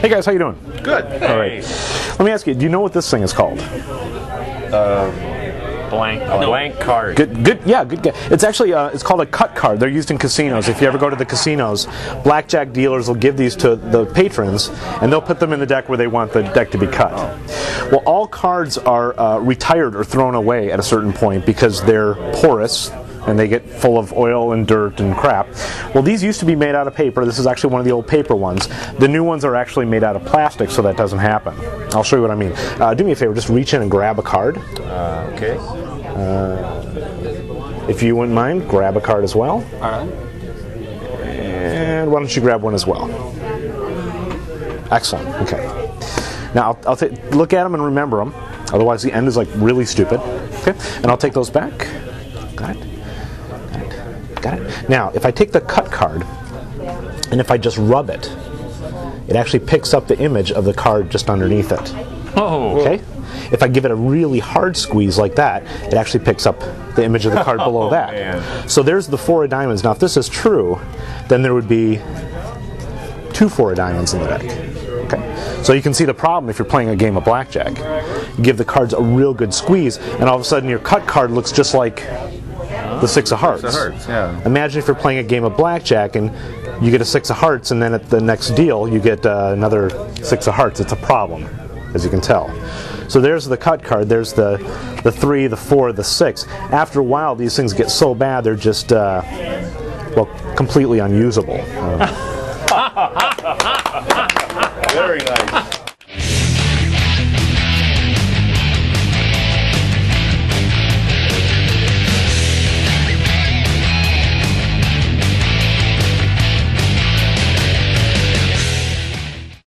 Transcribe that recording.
Hey guys, how you doing? Good. All right. Let me ask you, do you know what this thing is called? Blank, a blank card. Good, good, yeah, good. It's actually uh, it's called a cut card. They're used in casinos. If you ever go to the casinos, blackjack dealers will give these to the patrons, and they'll put them in the deck where they want the deck to be cut. Well, all cards are uh, retired or thrown away at a certain point because they're porous and they get full of oil and dirt and crap. Well, these used to be made out of paper. This is actually one of the old paper ones. The new ones are actually made out of plastic, so that doesn't happen. I'll show you what I mean. Uh, do me a favor, just reach in and grab a card. Uh, okay. If you wouldn't mind, grab a card as well. All right. And why don't you grab one as well? Excellent. Okay. Now I'll, I'll look at them and remember them. Otherwise, the end is like really stupid. Okay. And I'll take those back. Got it. Got it. Now, if I take the cut card and if I just rub it, it actually picks up the image of the card just underneath it. Oh. Okay? If I give it a really hard squeeze like that, it actually picks up the image of the card below Oh, that. man. So there's the four of diamonds. Now, if this is true, then there would be two four of diamonds in the deck. Okay. So you can see the problem if you're playing a game of blackjack. You give the cards a real good squeeze, and all of a sudden your cut card looks just like the six of hearts. Six of hearts, yeah. Imagine if you're playing a game of blackjack and you get a six of hearts, and then at the next deal you get uh, another six of hearts. It's a problem, as you can tell. So there's the cut card. There's the the three, the four, the six. After a while, these things get so bad they're just uh, well completely unusable. Uh, Very nice.